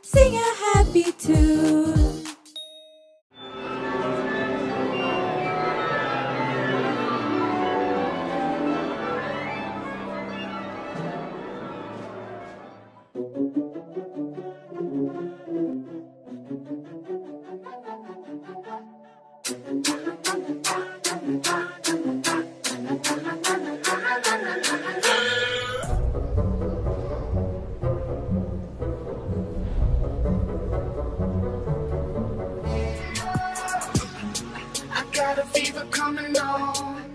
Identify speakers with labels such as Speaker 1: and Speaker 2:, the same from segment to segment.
Speaker 1: Sing a happy tune.
Speaker 2: Fever coming on,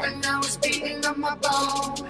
Speaker 2: and now it's beating up my bones.